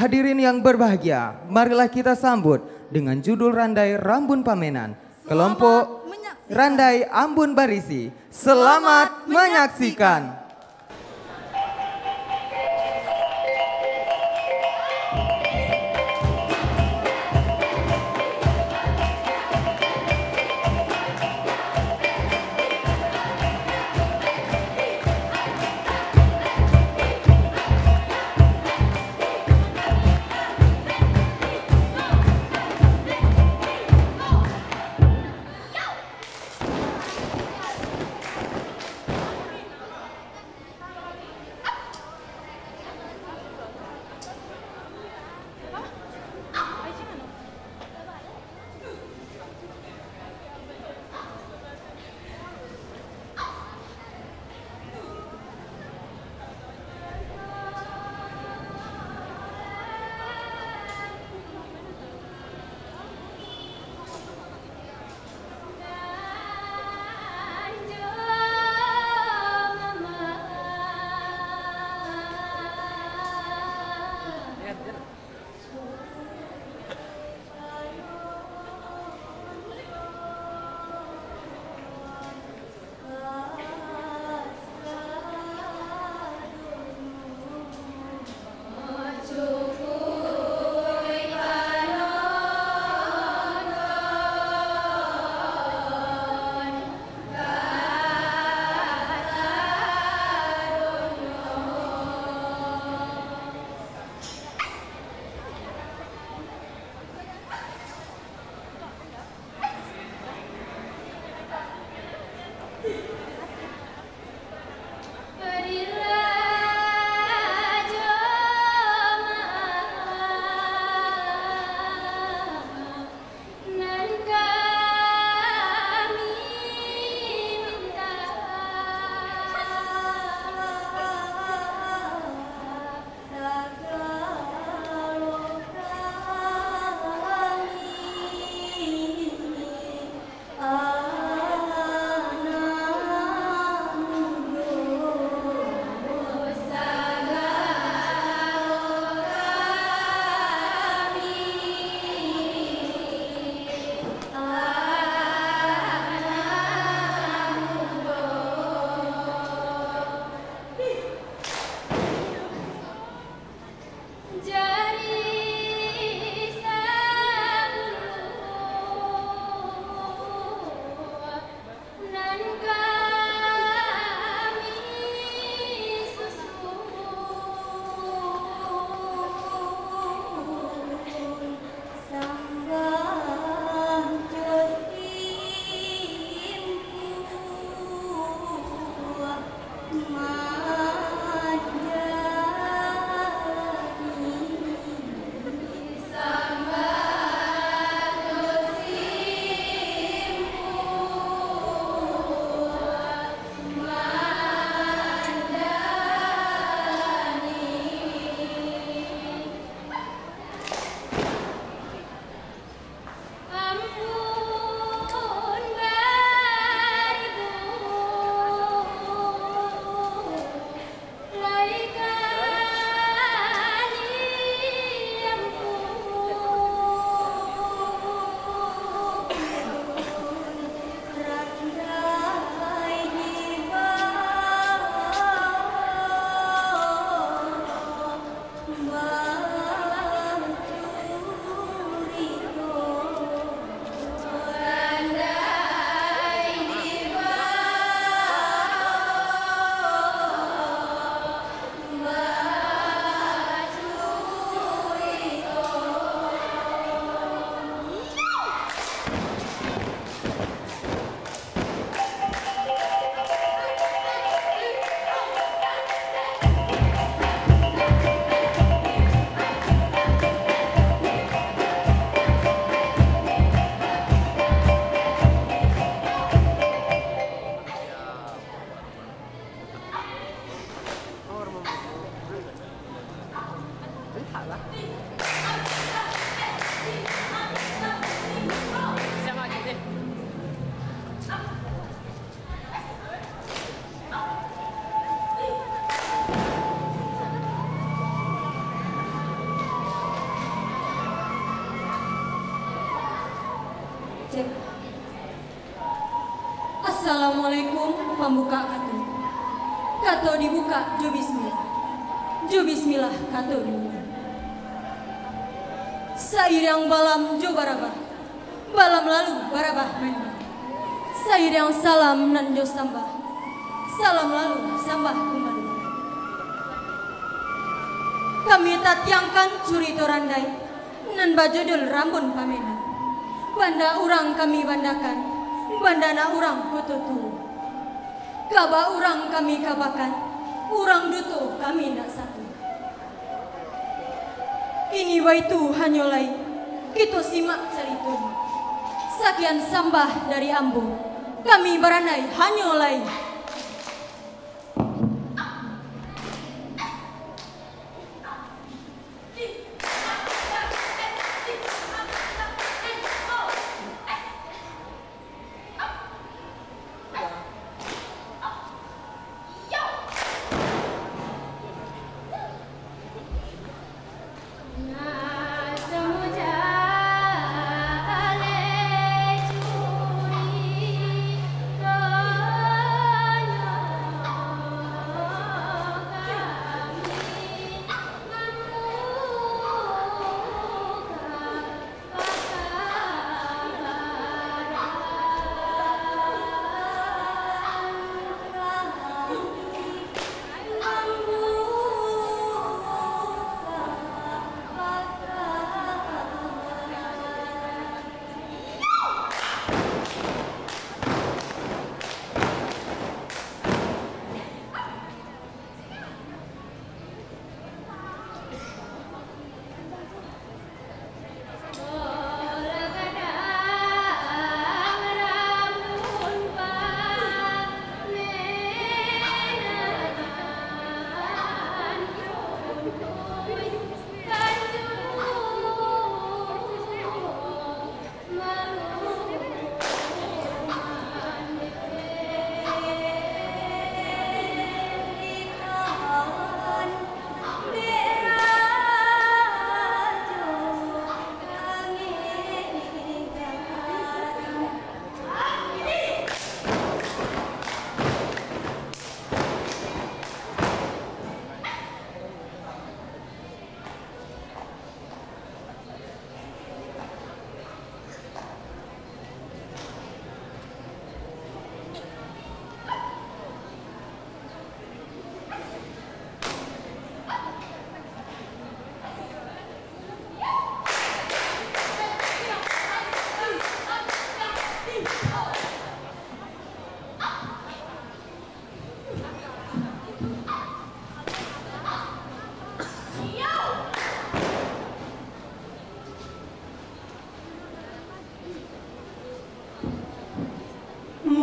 Hadirin yang berbahagia, marilah kita sambut dengan judul Randai Rambun Pamenan. Kelompok Randai Ambun Barisi. Selamat menyaksikan. Allah Nando Samba. Salam lalu Samba kembali. Kami tatiangkan curi torandai nan bajudul rambun pamena. Banda orang kami bandakan, bandana orang kututu. Kaba orang kami kabakan, urang dutu kami nak satu. Ini waitu hanyolai, kita simak ceritanya. Sekian sambah dari ambung kami beranai hanyolai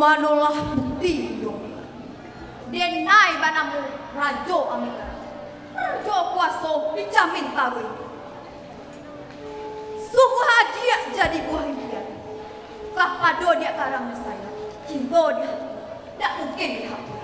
manulah bukti dong. Denai banamu rajo angin. Rajo kuaso dijamin tahu. Suku hadiah jadi buah impian. Kapado dia karang saya. Cinta dia. Tak mungkin dihapus.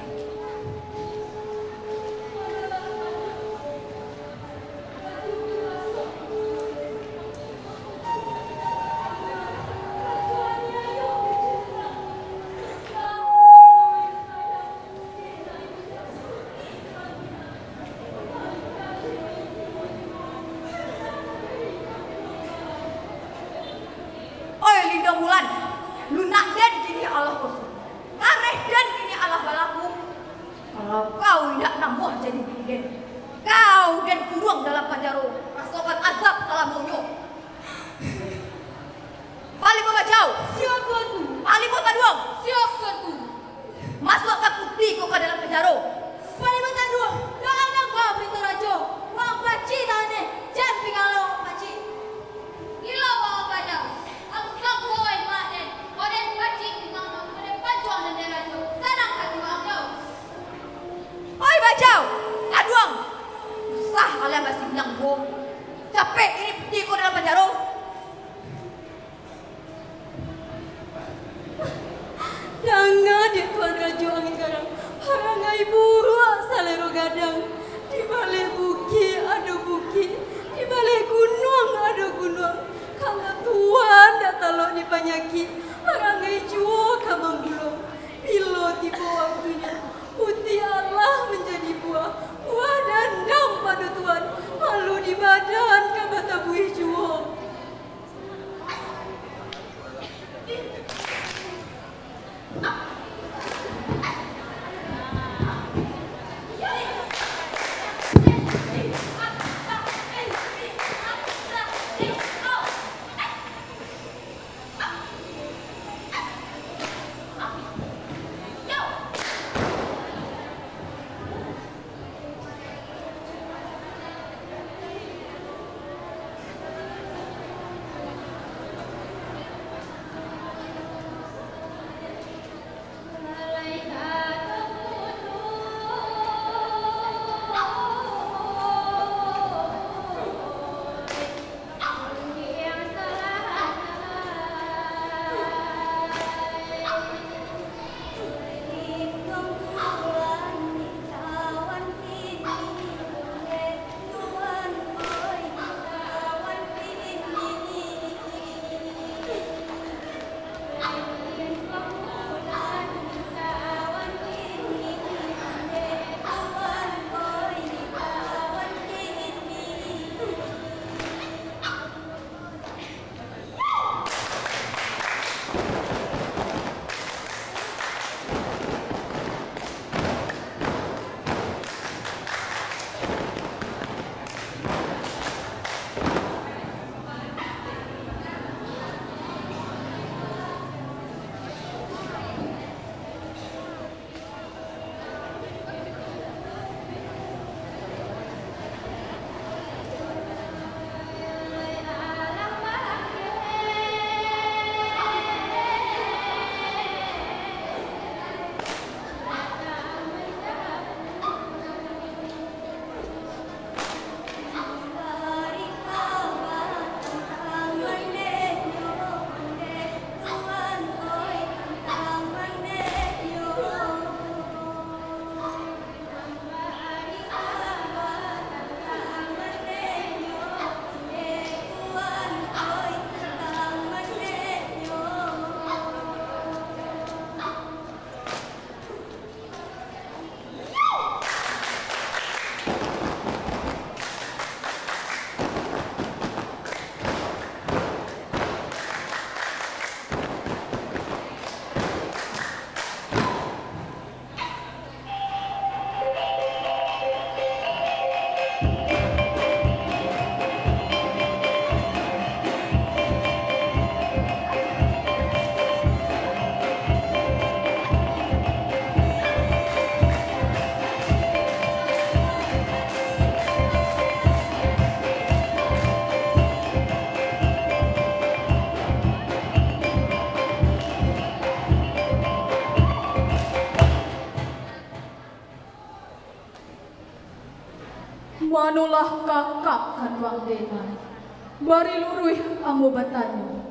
Bari luruh ambo batanyo.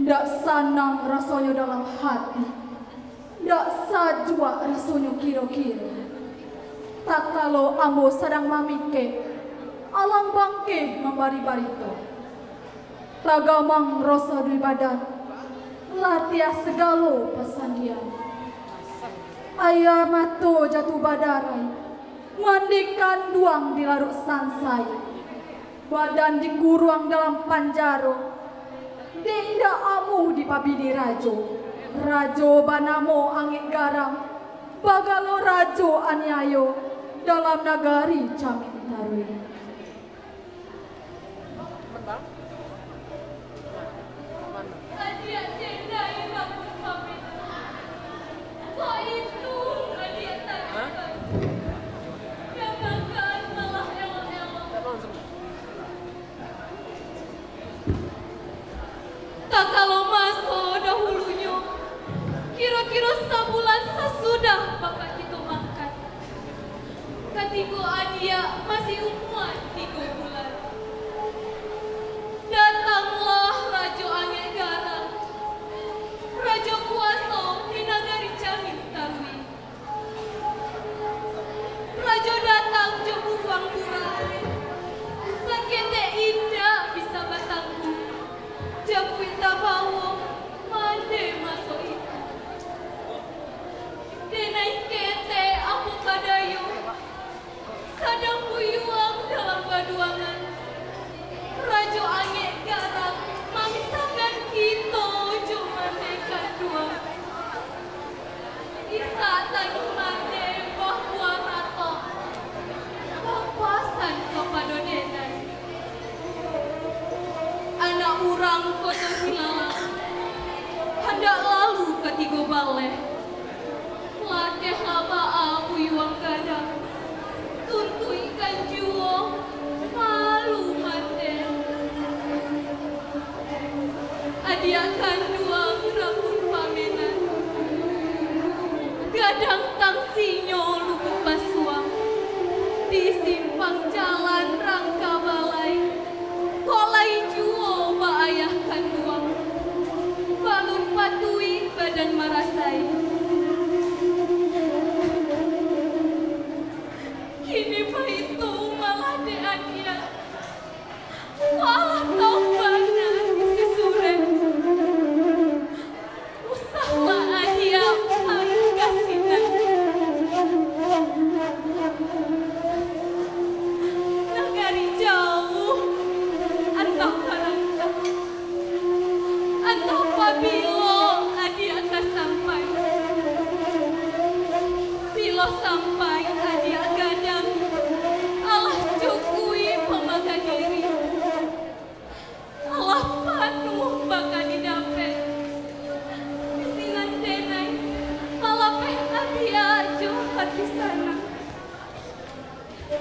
Ndak sanang rasanya dalam hati. Ndak sajua rasanya kira-kira. Tak kalau ambo sedang mamike. Alam bangke membari barito. Tagamang rasa dui badan. Latiah segalo pesan dia. Ayah mato jatuh badarai. Mandikan duang di larut sansai. Badan dikurung dalam panjaro. Dinda amu di pabidi rajo. Rajo banamo angin garam. Bagalo rajo anyayo dalam nagari camin tarui. Orang kota hilang. Hendak lalu ketiga baleh. Latih laba aku yuang kadang. Tuntu ikan juo. Malu mandel. Adiakan dua rambut pamenan. Gadang tang Aci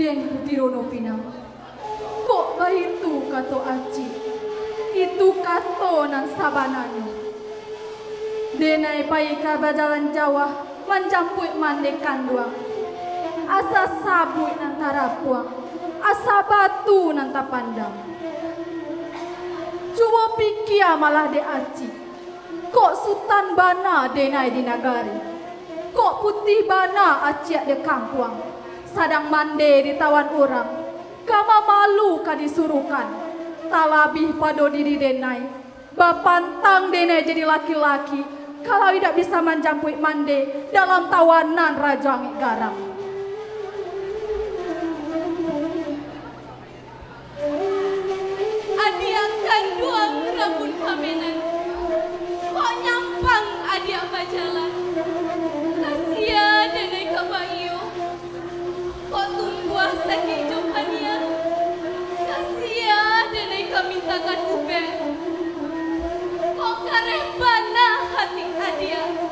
den putirono pinang. Kok bahitu kato aci? Itu kato nan sabanano. Denai pai ka badalan Jawa mencampui mande kanduang. Asa sabui nan tarapuang. Asa batu nan tapandang. Cuba pikia malah de aci. Kok sultan bana denai di nagari. Kok putih bana aciak de. Sadang mande ditawan orang. Kama malu ka disuruhkan. Talabih pado diri denai. Bapantang denai jadi laki-laki. Kalau tidak bisa mencampui mande dalam tawanan Raja Angin Kok kareh bana hati adia.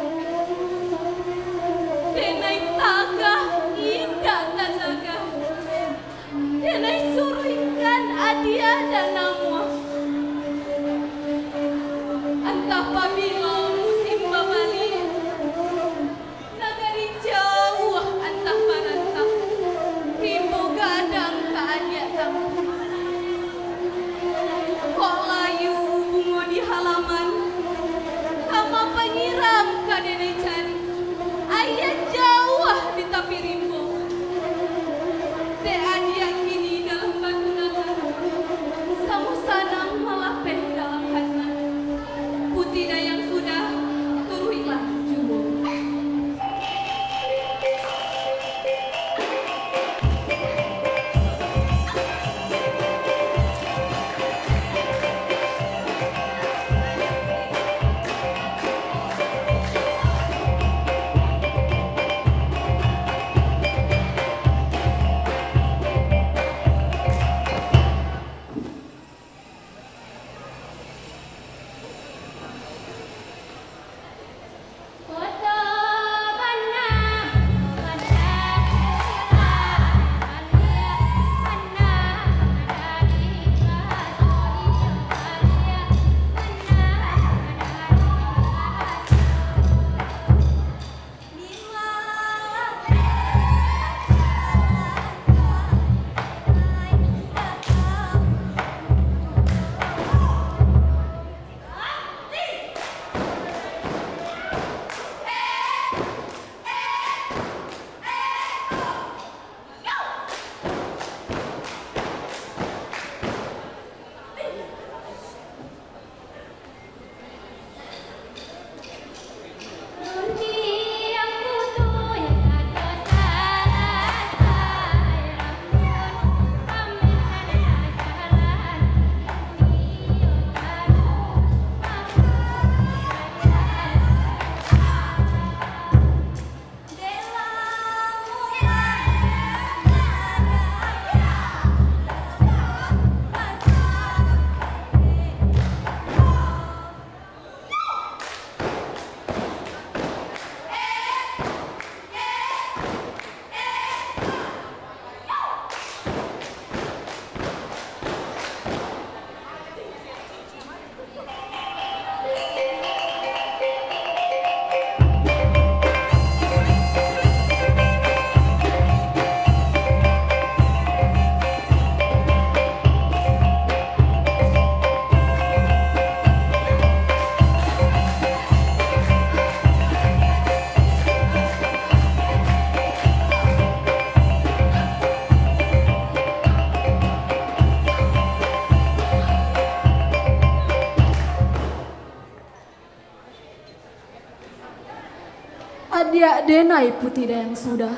Denai putih yang sudah.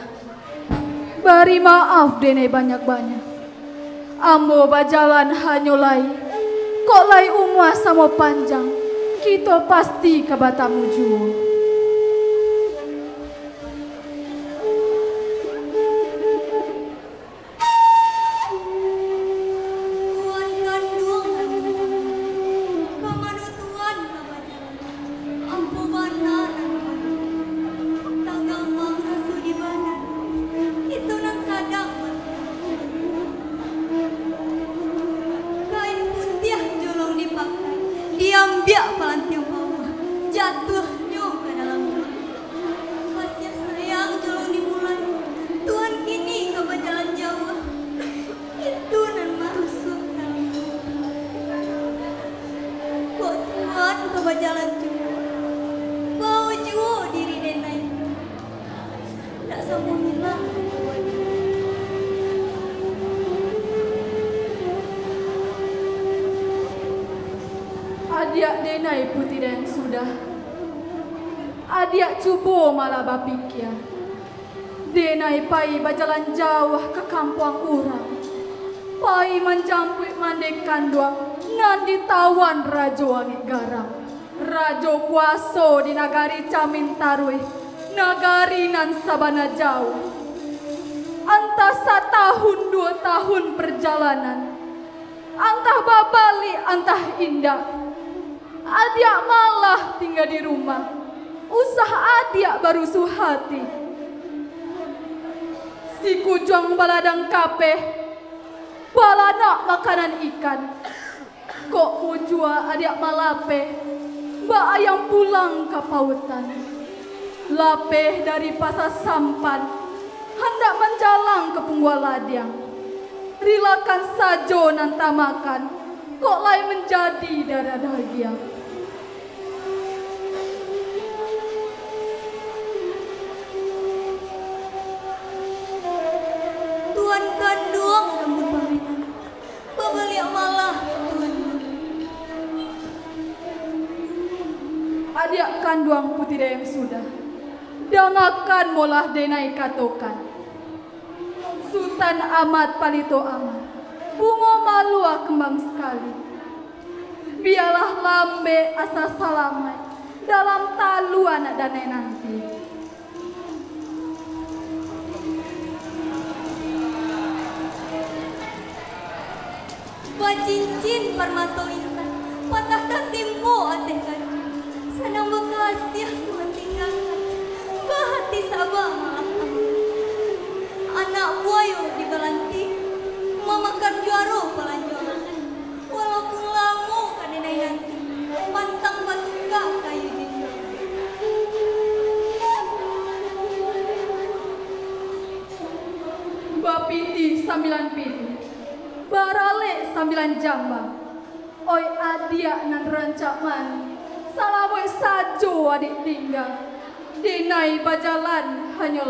Bari maaf Denai banyak-banyak. Ambo bajalan hanyolai. Kok lai umah sama panjang. Kita pasti ke batamu juo. Pai berjalan jauh ke kampung orang. Pai mencampur mandekan dua nan ditawan Rajo Wangi Garam. Rajo kuaso di nagari Camin Tarui, nagari nan sabana jauh. Antah setahun dua tahun perjalanan, antah babali antah indah. Adia malah tinggal di rumah, usaha adia baru suhati. Si kujang baladang kape balana makanan ikan. Kok mujua adik malape? Mbak ayam pulang ke pautan. Lape dari pasar sampan. Hendak menjalang ke punggual ladiang rilakan sajo nanta makan kok lain menjadi? Darah daging adik kanduang putih yang sudah. Dangakan molah denai katokan. Sultan amat palito amat bunga malu kembang sekali. Biarlah lambe asa salamat dalam talu anak danai nanti. Buat cincin permato intan patahkan timpo ateh kaji Sanang bekasih Tuhan tinggalkan Bahati sabah Anak buayo di balanti Memakan juaro pelanjuran Walaupun lamu kadenai nanti Pantang batuka kayu dinda Bapiti sambilan piti Barale sambilan jambang Oi adia nan rancak mani Salawe sajo adik tinggal. Dinai bajalan hanya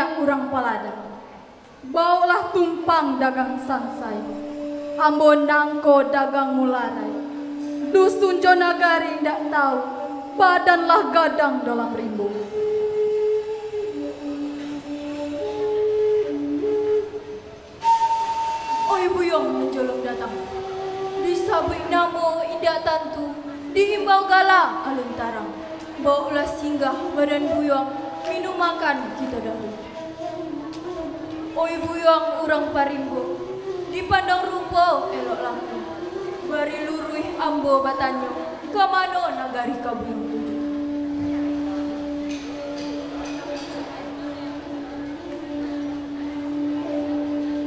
ninia urang palada. Baulah tumpang dagang sansai. Ambon nangko dagang mularai. Dusun Jonagari ndak tahu. Badanlah gadang dalam rimbu. Oi buyong menjolong datang. Disabik namo indah tantu. Diimbau gala alun tarang. Baulah singgah badan buyong. Minum makan kita dahulu. Oi buyong urang parimbo. Dipandang rupo elok lampu. Bari luruih ambo batanyo. Kamano nagari kabuyong tujuh.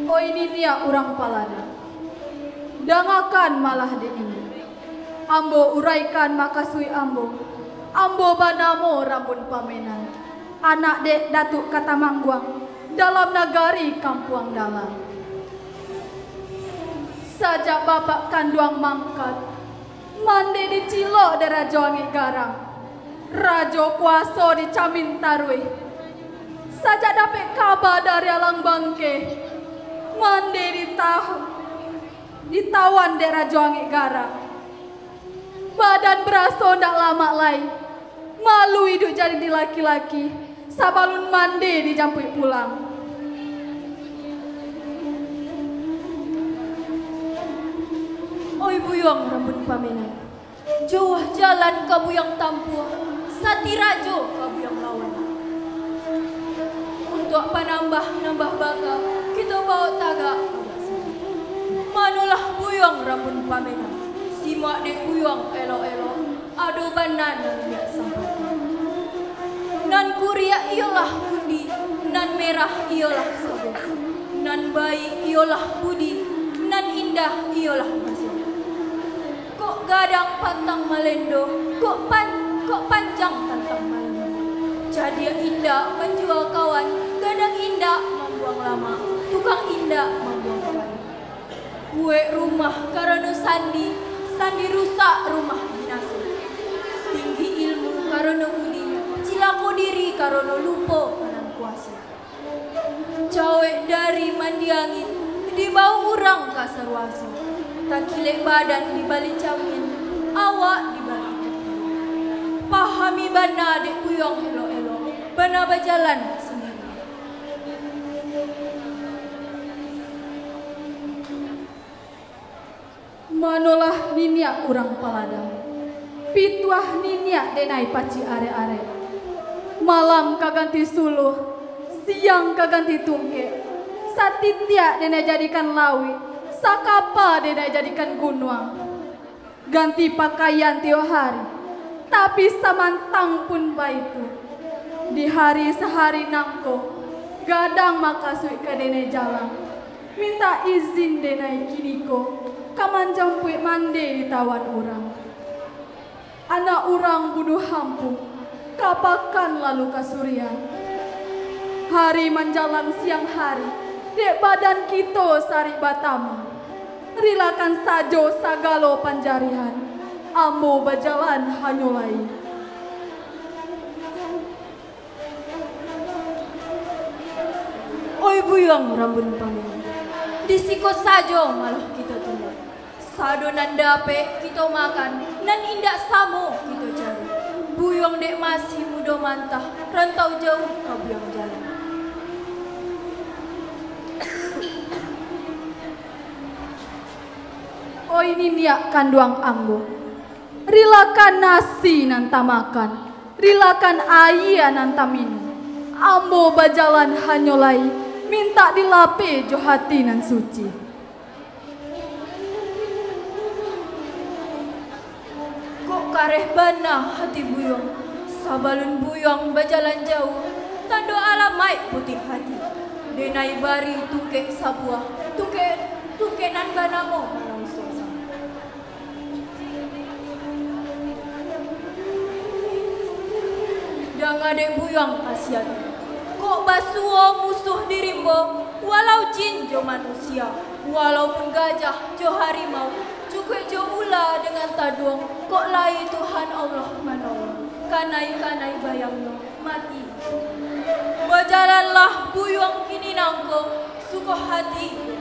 Oi ninia urang palada. Dangakan malah ini. Ambo uraikan makasui ambo. Ambo banamo rambun pamenan. Anak dek datuk kata mangguang. Dalam nagari kampuang dalam. Sajak bapak kanduang mangkat. Mande di cilo de rajo angin garang. Rajo kuaso di camin tarui. Sajak dapet kabar dari alang bangke. Mande di tahu. Ditawan de rajo angin garang. Badan beraso ndak lama lai. Malu hidup jadi di laki-laki. Sabalun mande dijampui pulang. Oi buyong rambut pamenan. Jauh jalan kabuyang tampua. Sati rajo kabuyang lawan. Untuk panambah nambah baka, kita bawa taga. Manulah buyong rambut pamenan. Simak dek buyong elo-elo. Ado banan yang sampai. Nan kuria ialah budi, nan merah ialah sabun. Nan baik ialah budi, nan indah ialah masuk. Kok gadang pantang malendo, kok pan, kok panjang pantang malendo. Jadi indah menjual kawan, gadang indah membuang lama, tukang indah membuang kawan. Kue rumah karena sandi, sandi rusak rumah binasa. Tinggi ilmu karena budi, cilako diri karena lupa kanan kuasa. Cawek dari mandi angin, di bawah urang kasarwasa. Tak kilek badan di balik camin, awak di balik Pahami bana dek kuyong elo-elo, bana berjalan sendiri. Manolah ninia urang paladang. Pituah ninia denai paci are-are. Malam kaganti suluh, siang kaganti tungke. Satitia denai jadikan lawi, sakapa denai jadikan gunung. Ganti pakaian tiap hari, tapi samantang pun baitu. Di hari sehari nangko, gadang makasui ke denai jalan. Minta izin denai kiniko, kaman jampuik mande di tawan orang. Anak orang bunuh hampu, kapakan lalu kasurian. Hari menjalang siang hari, dek badan kita sari batama. Rilakan sajo sagalo panjarian, ambo berjalan hanyulai. Oi buyong rambut pamen. Disiko sajo malah kita tunggu. Sado nan dape kita makan, nan indak samo. Buyong dek masih muda mantah, rantau jauh kabuyang jalan. Oh ini niak kanduang ambo. Rilakan nasi nan tamakan, rilakan air nan minum. Ambo bajalan hanyolai, minta dilape jo hati nan suci. Kok kareh bana hati buyong, sabalun buyong berjalan jauh, tando alamai putih hati. Denai bari tuke sabuah, tuke tuke nan banamo. Jangan dek buyong kasihan. Kok basuo musuh dirimbo, walau jin jo manusia, walaupun gajah jo harimau, juga jo ula dengan taduang, kok lai Tuhan Allah menolong. Kanai-kanai bayangnya, mati. Berjalanlah buyung kini nangko, suka hati.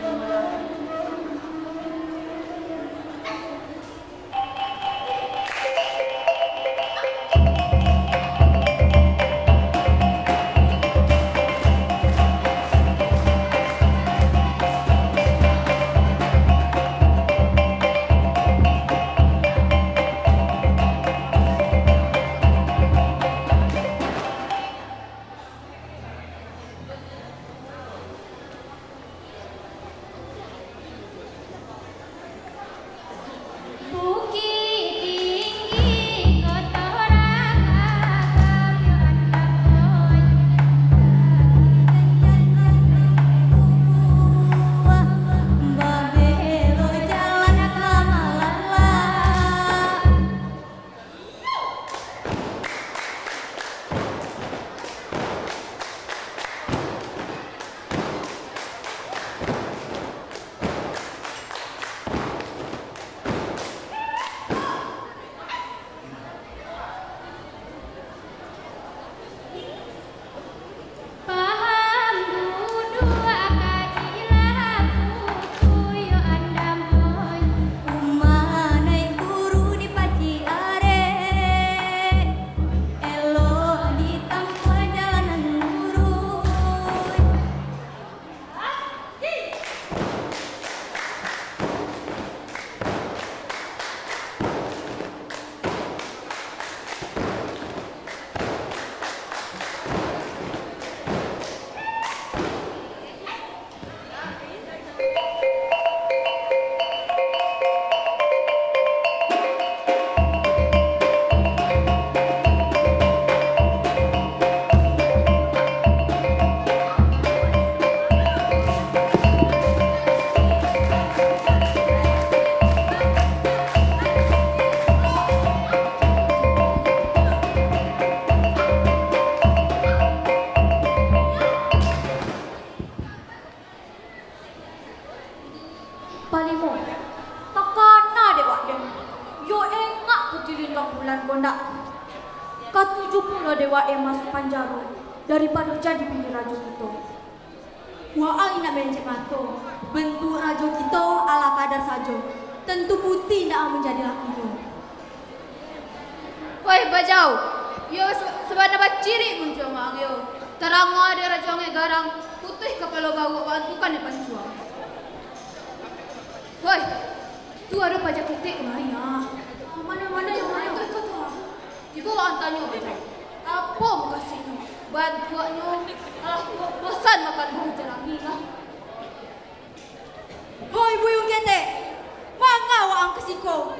Kesiko.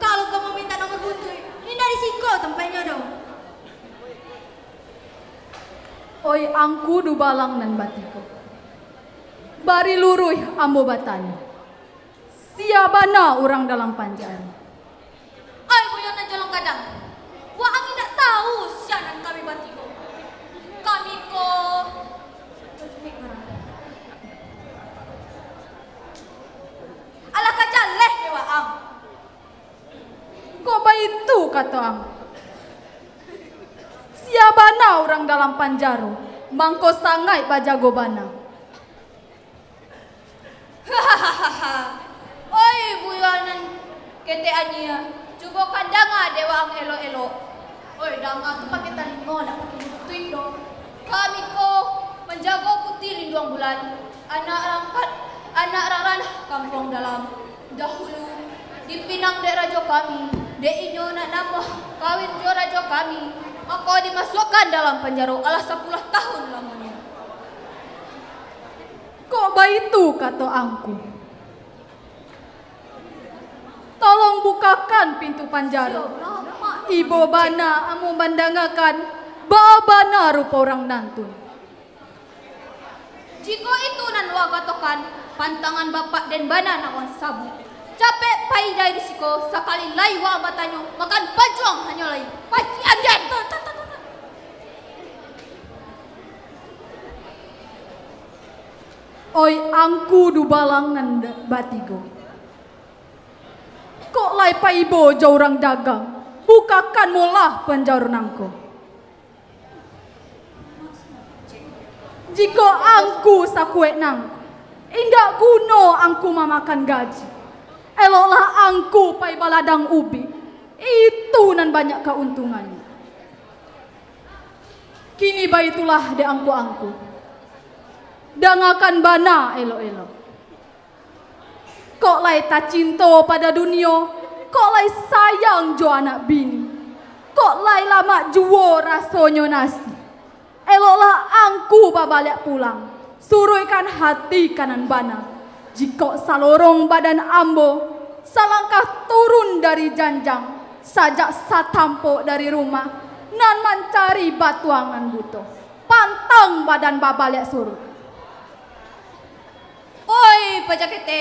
Kalau kamu minta nomor buntui, ini dari siko tempatnya dong. Oi angku du balang nan batiko. Bari luruh ambo batani. Siabana orang dalam panjang. Ay buyung na jolong kadang. Wa ang tidak tahu sianan kami batiko. Kami ko Ala kaca leh dewa ang. Kok ba itu kata ang? Siabana orang dalam panjaro. Mangko sangai pajago bana. Oi buyanan kete ania, coba kandanga dewa ang elo-elo. Oi danga tu pakai tali mo, nak pakai bukti dong. Kami ko menjaga putih lindung bulan. Anak rangkat, anak raran kampung dalam. Dahulu di Pinang raja kami, dek inyo nak nambah kawin jo raja kami. Maka dimasukkan dalam penjara alah 10 tahun lamanya. Kok ba itu kata angku? Tolong bukakan pintu panjaro. Ibu bana amu bandangakan bawa bana rupa orang nantun. Jika itu nan wagatokan pantangan bapak dan bana nawan sabu. Capek pai dari siko sakali lai wa batanyo makan pajuang hanya lai. Pasti anden. Oi angku du balang nan batigo. Kok lai pa ibo orang dagang? Bukakan mulah penjara nangko. Jika angku sakuek nang, indak kuno angku mamakan gaji. Eloklah angku pai baladang ubi. Itu nan banyak keuntungannya. Kini baitulah de angku-angku. Dangakan bana elo-elo. Kok lai tak cinta pada dunia, kok lai sayang jo anak bini. Kok lai lama juo rasonyo nasi. Eloklah angku balik pulang. Suruhkan hati kanan bana. Jika salorong badan ambo, salangkah turun dari janjang, sajak satampo dari rumah, nan mencari batuangan butuh. Pantang badan babalek suruh. Oi, pajak kete.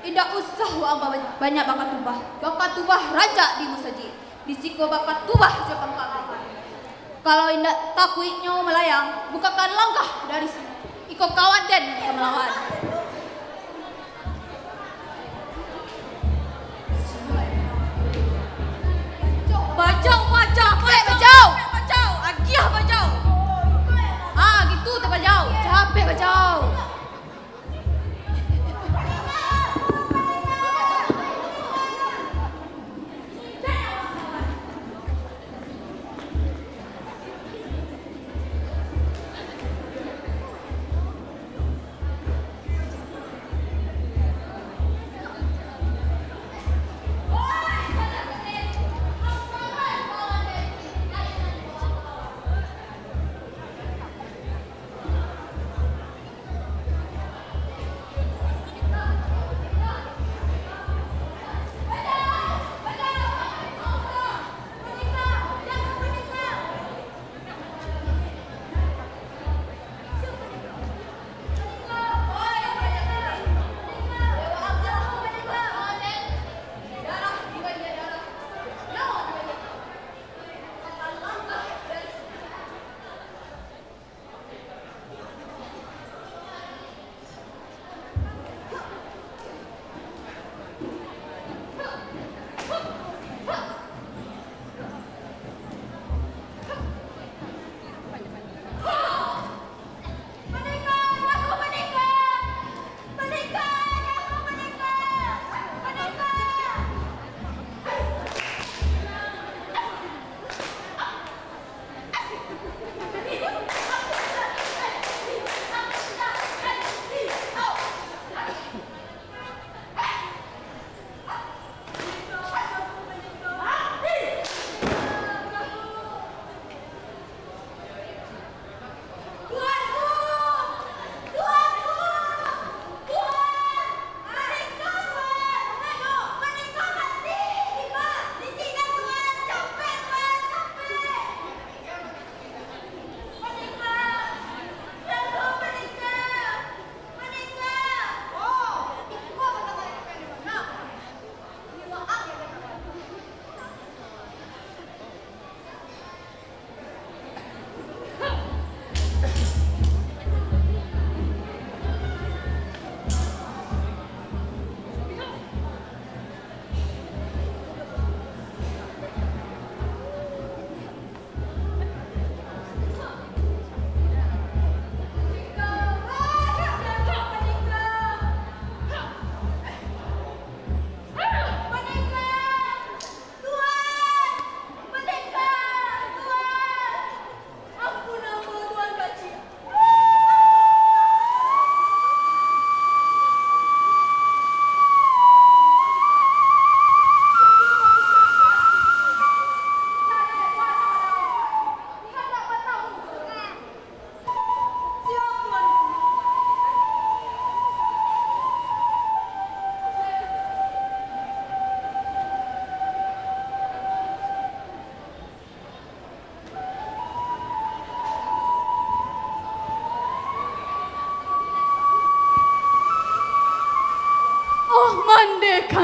Tidak usah uang banyak bakat tubah. Bakat tubah raja di musaji. Di siko bakat tubah Jepang kami. Kalau indak takuitnya melayang, bukakan langkah dari sini. Ikut kawan dan melawan. Bajau, bajau, bajau, bajau, bajau, agiah bajau. Ah, gitu tak bajau, capek bajau.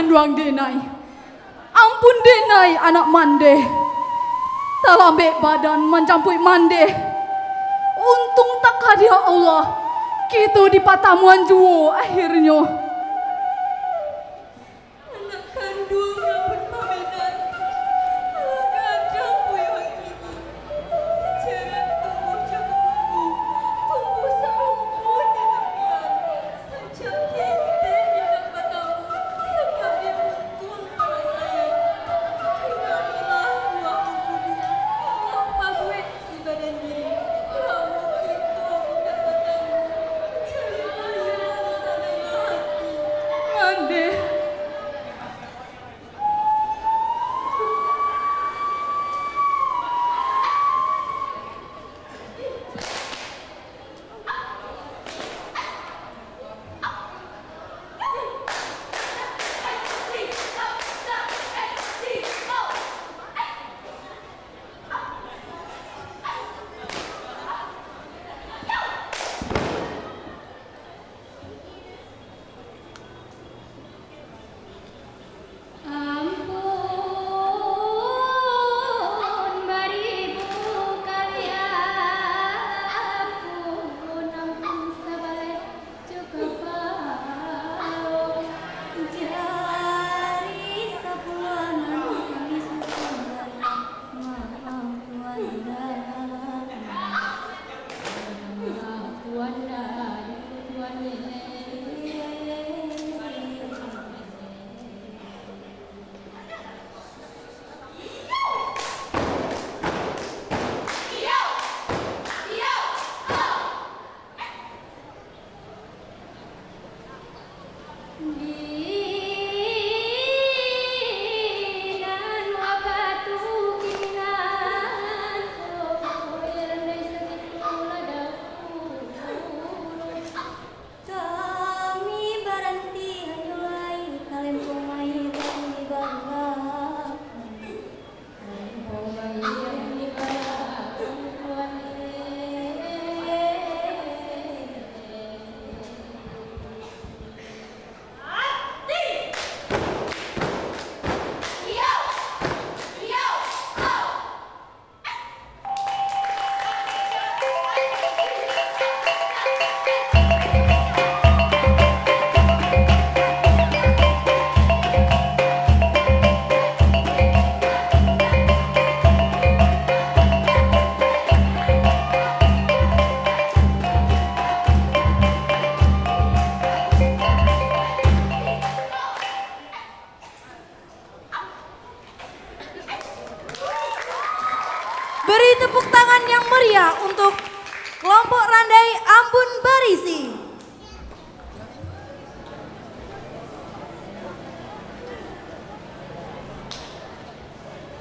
Kanduang denai. Ampun denai anak mande. Talambek badan mencampui mande. Untung tak hadia Allah. Kita di patamuan juo akhirnya. Thank you.